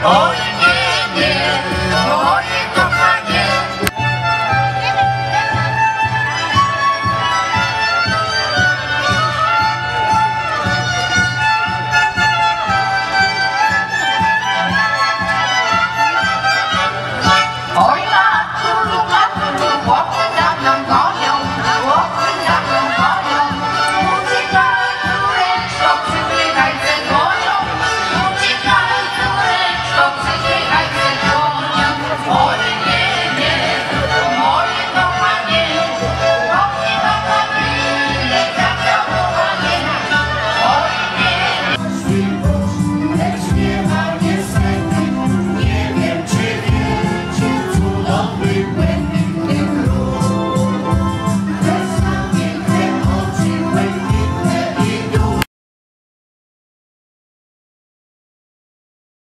哦。